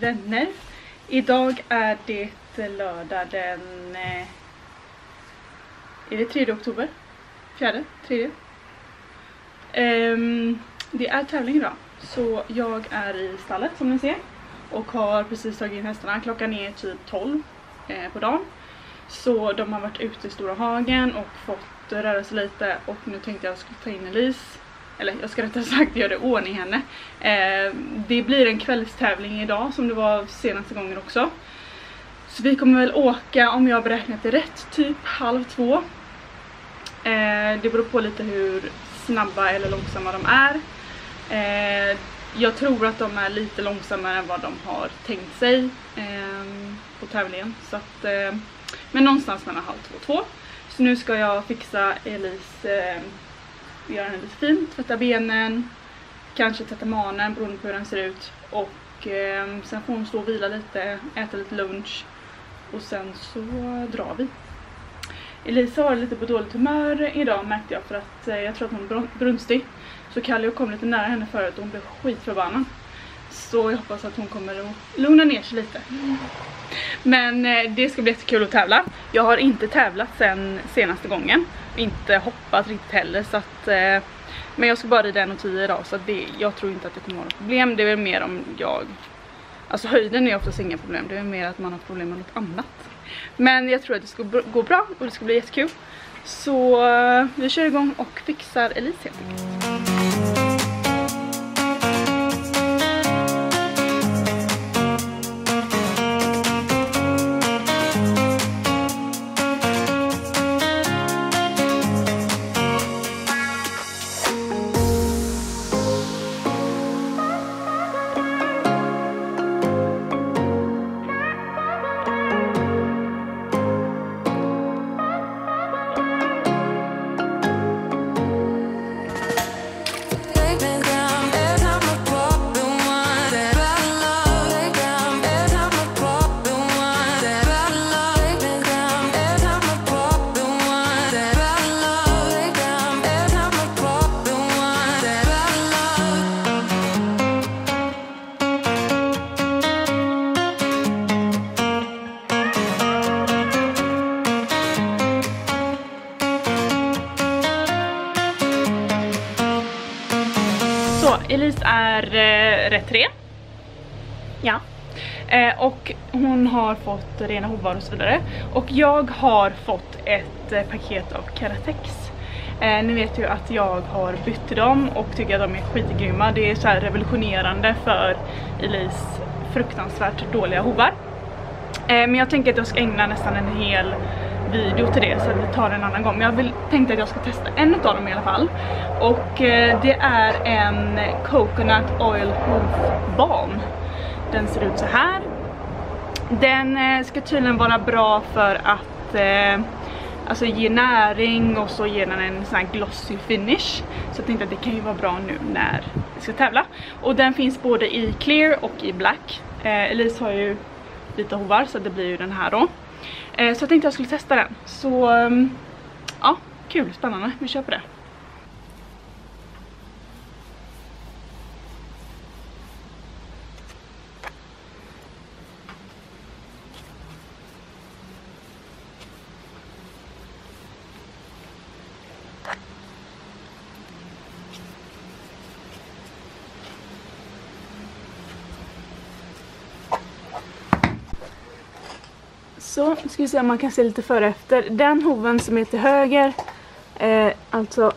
vänner. Idag är det lördag den... Eh, är det 3 oktober? Fjärde? Tredje? Um, det är tävling idag. Så jag är i stallet som ni ser. Och har precis tagit in hästarna. Klockan är typ 12 eh, på dagen. Så de har varit ute i Stora Hagen och fått röra sig lite. Och nu tänkte jag att jag skulle ta in Elise eller jag ska rättare sagt göra i ordning henne. Eh, det blir en kvällstävling idag som det var senaste gången också. Så vi kommer väl åka, om jag har beräknat det rätt, typ halv två. Eh, det beror på lite hur snabba eller långsamma de är. Eh, jag tror att de är lite långsammare än vad de har tänkt sig ehm, på tävlingen. Så att, eh, men någonstans mellan halv två och två. Så nu ska jag fixa Elis ehm, göra den lite fin, tvätta benen, kanske tvätta manen beroende på hur den ser ut. Och eh, sen får hon stå och vila lite, äta lite lunch och sen så drar vi. Elisa var lite på dåligt humör idag märkte jag för att eh, jag tror att hon är brunstig. Så Kallio kom lite nära henne förut och hon blev skitförbannad. Så jag hoppas att hon kommer att lugna ner sig lite. Men eh, det ska bli jättekul att tävla. Jag har inte tävlat sen senaste gången. Inte hoppat riktigt heller så att... Eh, men jag ska bara rida 1,10 idag så det, jag tror inte att det kommer vara något problem. Det är väl mer om jag... Alltså höjden är oftast inga problem. Det är mer att man har problem med något annat. Men jag tror att det ska gå bra och det ska bli jättekul. Så eh, vi kör igång och fixar Elise helt enkelt. Elise är eh, rätt tre. Ja. Eh, och hon har fått rena hovar och så vidare. Och jag har fått ett eh, paket av Karatex. Eh, ni vet ju att jag har bytt dem och tycker att de är skitgrymma. Det är så revolutionerande för Elise fruktansvärt dåliga hovar. Eh, men jag tänker att jag ska ägna nästan en hel video till det så vi tar det en annan gång. Men jag vill, tänkte att jag ska testa en av dem i alla fall. Och eh, det är en Coconut Oil Hoof Balm. Den ser ut så här. Den eh, ska tydligen vara bra för att eh, alltså ge näring och så ger den en sån här glossy finish. Så jag tänkte att det kan ju vara bra nu när vi ska tävla. Och den finns både i clear och i black. Eh, Elise har ju lite hovar så det blir ju den här då. Eh, så jag tänkte att jag skulle testa den. Så ehm, ja, kul, spännande. Vi kör på det. Så, nu ska vi se om man kan se lite före efter. Den hoven som är till höger, eh, alltså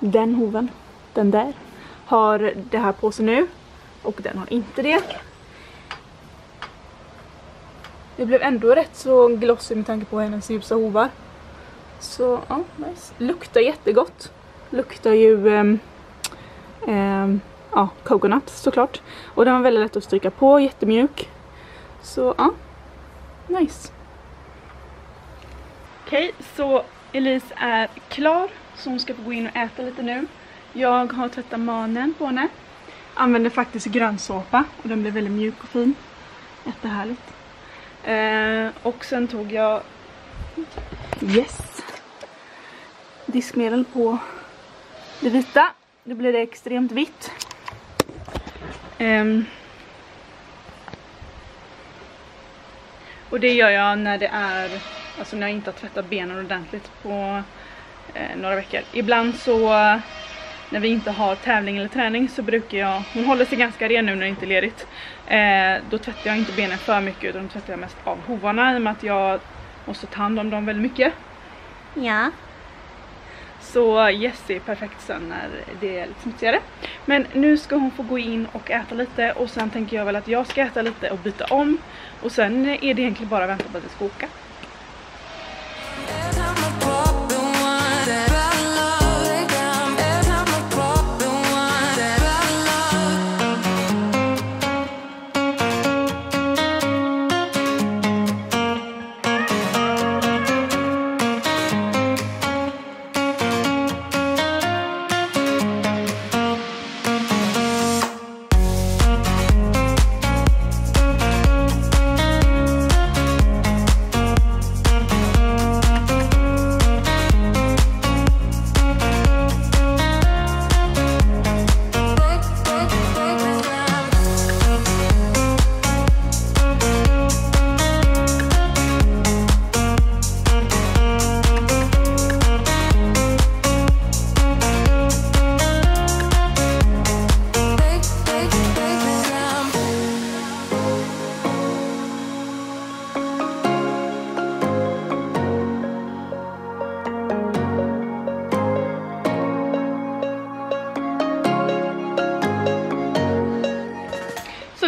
den hoven, den där, har det här på sig nu. Och den har inte det. Det blev ändå rätt så glossy med tanke på hennes ljusa hovar. Så, ja, nice. Luktar jättegott. Luktar ju, eh, eh, ja, coconut såklart. Och den var väldigt lätt att stryka på, jättemjuk. Så, ja. Nice. Okej, okay, så Elise är klar. Så hon ska få gå in och äta lite nu. Jag har tvättat manen på henne. Använder faktiskt grönsåpa och den blev väldigt mjuk och fin. Jättehärligt. Eh, och sen tog jag yes diskmedel på det vita. Nu blir det extremt vitt. Eh, Och det gör jag när det är, alltså när jag inte har tvättat benen ordentligt på eh, några veckor. Ibland så när vi inte har tävling eller träning så brukar jag, hon håller sig ganska ren nu när det inte är ledigt. Eh, då tvättar jag inte benen för mycket utan då tvättar jag mest av hovarna i och med att jag måste ta hand om dem väldigt mycket. Ja. Så Jessie är perfekt sen när det är lite smutsigare. Men nu ska hon få gå in och äta lite och sen tänker jag väl att jag ska äta lite och byta om. Och sen är det egentligen bara att vänta på att vi ska åka.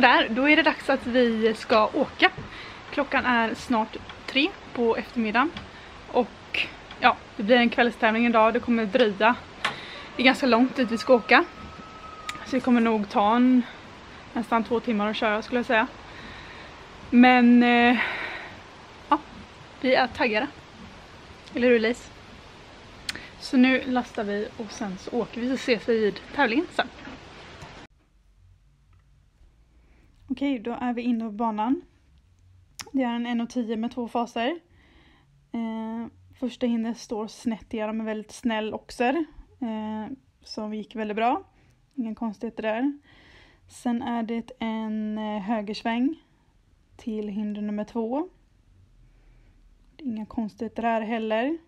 Sådär, då är det dags att vi ska åka. Klockan är snart tre på eftermiddagen. Och ja, det blir en kvällstävling idag. Det kommer dröja. Det är ganska långt dit vi ska åka. Så det kommer nog ta en, nästan två timmar att köra skulle jag säga. Men eh, ja, vi är taggade. Eller hur Lise? Så nu lastar vi och sen så åker vi så ses vi vid tävlingen sen. Okej, då är vi inne på banan. Det är en 1.10 med två faser. Eh, första hindret står snett igenom en väldigt snäll oxer. Eh, som gick väldigt bra. Inga konstigheter där. Sen är det en eh, högersväng till hinder nummer två. Inga konstigheter där heller.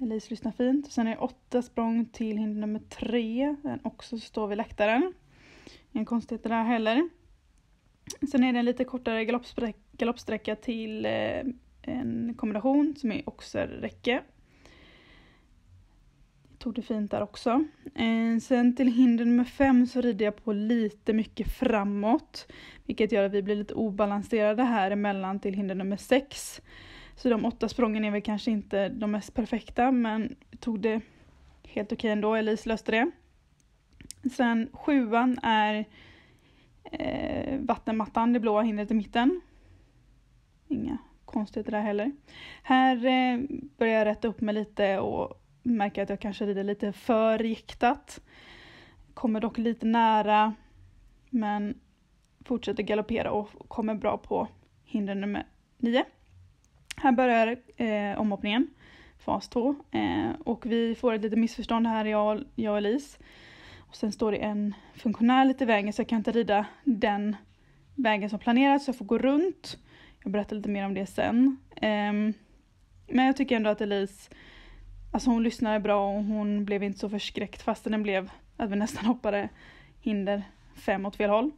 Elise lyssnar fint. Sen är det åtta språng till hinder nummer tre. Den också står vid läktaren. Inga konstigheter där heller. Sen är det en lite kortare galoppsträcka till eh, en kombination som är oxerräcke. Tog det fint där också. Eh, sen till hinder nummer fem så rider jag på lite mycket framåt. Vilket gör att vi blir lite obalanserade här emellan till hinder nummer sex. Så de åtta sprången är väl kanske inte de mest perfekta men tog det helt okej ändå. Elise löste det. Sen sjuan är eh, vattenmattan, det blåa hindret i mitten. Inga konstigheter där heller. Här eh, börjar jag rätta upp mig lite och märker att jag kanske rider lite för riktat. Kommer dock lite nära men fortsätter galoppera och kommer bra på hinder nummer 9. Här börjar eh, omhoppningen, fas 2. Eh, och vi får ett litet missförstånd här, jag, jag och Elise. Och sen står det en funktionär lite i vägen så jag kan inte rida den vägen som planerat så jag får gå runt. Jag berättar lite mer om det sen. Um, men jag tycker ändå att Elise, alltså hon lyssnade bra och hon blev inte så förskräckt fastän den blev att vi nästan hoppade hinder fem åt fel håll.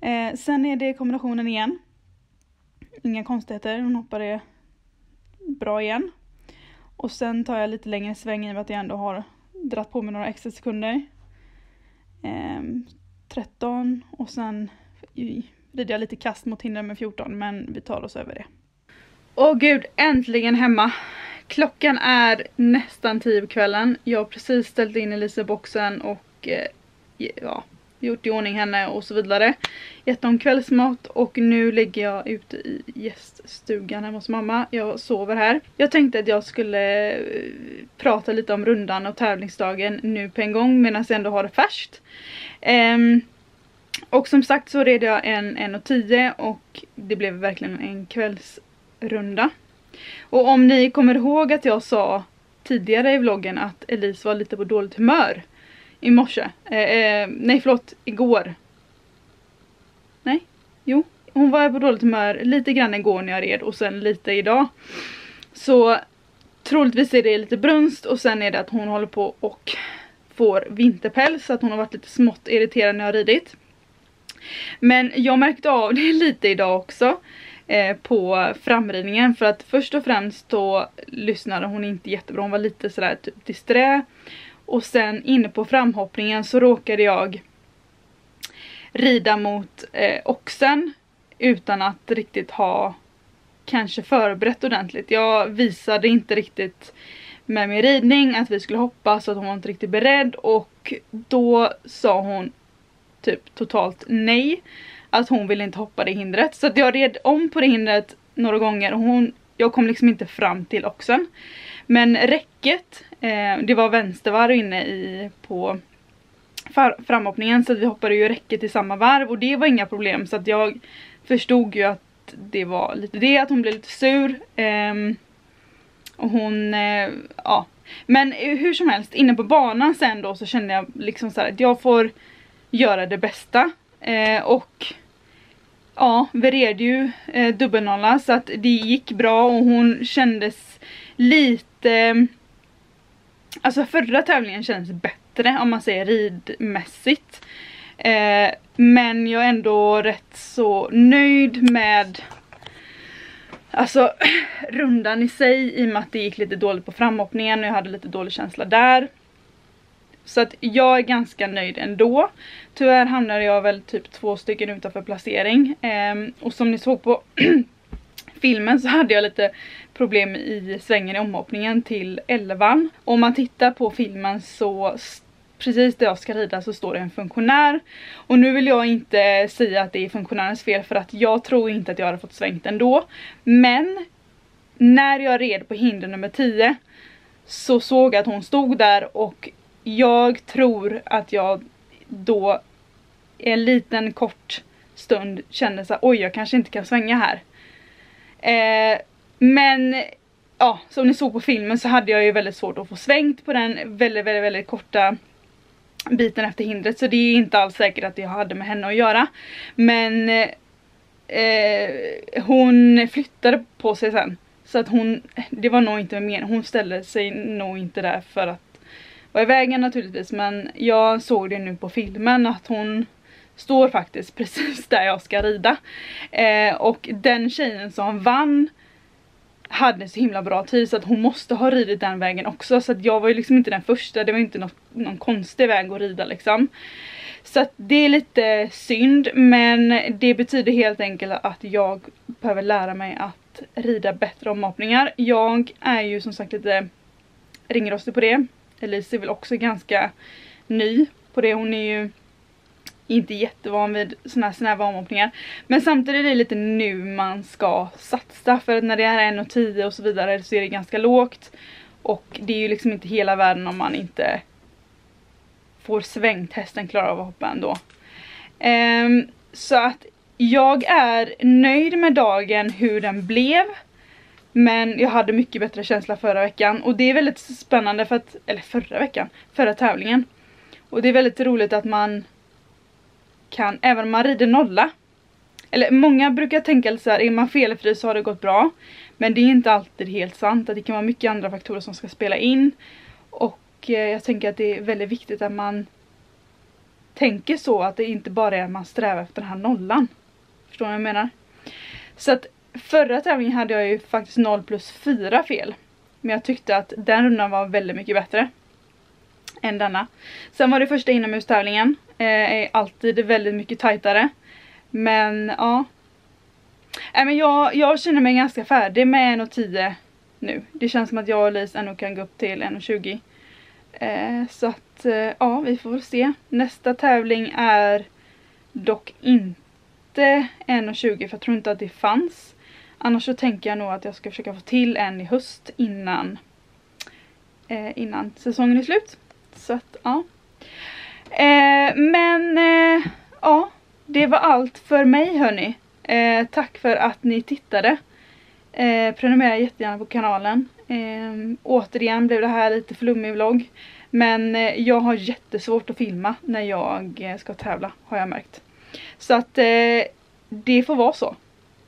Ehm, sen är det kombinationen igen. Inga konstigheter, hon hoppade bra igen. Och sen tar jag lite längre sväng i och med att jag ändå har dratt på mig några extra sekunder Ehm, 13 och sen rider jag lite kast mot hinder med 14 men vi tar oss över det. Åh gud, äntligen hemma! Klockan är nästan 10 på kvällen. Jag har precis ställt in Elise boxen och eh, ja, gjort i ordning henne och så vidare. Gett dem kvällsmat och nu ligger jag ute i gäststugan hemma hos mamma. Jag sover här. Jag tänkte att jag skulle eh, prata lite om rundan och tävlingsdagen nu på en gång medan jag ändå har det färskt. Um, och som sagt så red jag en 1.10 och det blev verkligen en kvällsrunda. Och om ni kommer ihåg att jag sa tidigare i vloggen att Elise var lite på dåligt humör i morse. Eh, eh, nej förlåt, igår. Nej, jo, hon var på dåligt humör lite grann igår när jag red och sen lite idag. Så troligtvis är det lite brunst och sen är det att hon håller på och får vinterpäls så att hon har varit lite smått irriterad när jag har ridit. Men jag märkte av det lite idag också eh, på framridningen för att först och främst då lyssnade hon inte jättebra, hon var lite sådär typ disträ. Och sen inne på framhoppningen så råkade jag rida mot eh, oxen utan att riktigt ha kanske förberett ordentligt. Jag visade inte riktigt med min ridning att vi skulle hoppa så att hon var inte riktigt beredd och då sa hon typ totalt nej. Att hon ville inte hoppa det hindret. Så att jag red om på det hindret några gånger och hon, jag kom liksom inte fram till oxen. Men räcket, eh, det var vänstervarv inne i på framhoppningen så vi hoppade ju räcket i samma varv och det var inga problem så att jag förstod ju att det var lite det, att hon blev lite sur. Eh, och hon, eh, ja. Men eh, hur som helst, inne på banan sen då så kände jag liksom så att jag får göra det bästa. Eh, och ja, vi red ju eh, dubbelnolla så att det gick bra och hon kändes lite... Alltså förra tävlingen känns bättre om man säger ridmässigt. Eh, men jag är ändå rätt så nöjd med Alltså rundan i sig i och med att det gick lite dåligt på framhoppningen och jag hade lite dålig känsla där. Så att jag är ganska nöjd ändå. Tyvärr hamnade jag väl typ två stycken utanför placering. Eh, och som ni såg på filmen så hade jag lite problem i svängen i omhoppningen till 11. Om man tittar på filmen så precis där jag ska rida så står det en funktionär. Och nu vill jag inte säga att det är funktionärens fel för att jag tror inte att jag hade fått svängt ändå. Men när jag red på hinder nummer 10 så såg jag att hon stod där och jag tror att jag då en liten kort stund kände så här, oj jag kanske inte kan svänga här. Eh, men ja, som ni såg på filmen så hade jag ju väldigt svårt att få svängt på den väldigt, väldigt, väldigt korta biten efter hindret så det är inte alls säkert att jag hade med henne att göra. Men eh, hon flyttade på sig sen. Så att hon, det var nog inte meningen. hon ställde sig nog inte där för att vara i vägen naturligtvis men jag såg det nu på filmen att hon står faktiskt precis där jag ska rida. Eh, och den tjejen som vann hade så himla bra tid så att hon måste ha ridit den vägen också så att jag var ju liksom inte den första, det var inte något, någon konstig väg att rida liksom. Så att det är lite synd men det betyder helt enkelt att jag behöver lära mig att rida bättre omhoppningar. Jag är ju som sagt lite ringrostig på det. Elise är väl också ganska ny på det, hon är ju inte jättevan vid såna här snäva omhoppningar. Men samtidigt är det lite nu man ska satsa för att när det är 1,10 och så vidare så är det ganska lågt. Och det är ju liksom inte hela världen om man inte får svängt hästen klarar av att hoppa ändå. Um, så att jag är nöjd med dagen hur den blev. Men jag hade mycket bättre känsla förra veckan och det är väldigt spännande för att, eller förra veckan, förra tävlingen. Och det är väldigt roligt att man kan, även om man rider nolla. Eller många brukar tänka så här, är man felfri så har det gått bra. Men det är inte alltid helt sant, att det kan vara mycket andra faktorer som ska spela in. Och eh, jag tänker att det är väldigt viktigt att man tänker så, att det inte bara är att man strävar efter den här nollan. Förstår ni vad jag menar? Så att förra tävlingen hade jag ju faktiskt 0 plus 4 fel. Men jag tyckte att den rundan var väldigt mycket bättre än denna. Sen var det första inomhustävlingen. Eh, är alltid väldigt mycket tajtare. Men ja. Äh, men jag, jag känner mig ganska färdig med 1,10 nu. Det känns som att jag och Lise ändå kan gå upp till 1,20. Eh, så att eh, ja, vi får väl se. Nästa tävling är dock inte 1,20 för jag tror inte att det fanns. Annars så tänker jag nog att jag ska försöka få till en i höst innan, eh, innan säsongen är slut. Så att ja. Eh, men eh, ja, det var allt för mig hörni. Eh, tack för att ni tittade. Eh, prenumerera jättegärna på kanalen. Eh, återigen blev det här lite flummig vlogg. Men eh, jag har jättesvårt att filma när jag eh, ska tävla har jag märkt. Så att eh, det får vara så.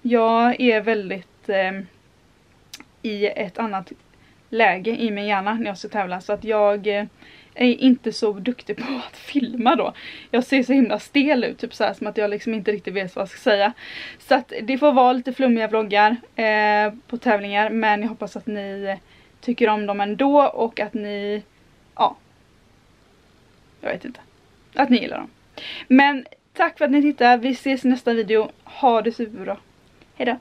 Jag är väldigt eh, i ett annat läge i min hjärna när jag ska tävla så att jag eh, är inte så duktig på att filma då. Jag ser så himla stel ut, typ så här, som att jag liksom inte riktigt vet vad jag ska säga. Så att det får vara lite flummiga vloggar eh, på tävlingar men jag hoppas att ni tycker om dem ändå och att ni, ja, jag vet inte, att ni gillar dem. Men tack för att ni tittade, vi ses i nästa video, ha det superbra, hejdå!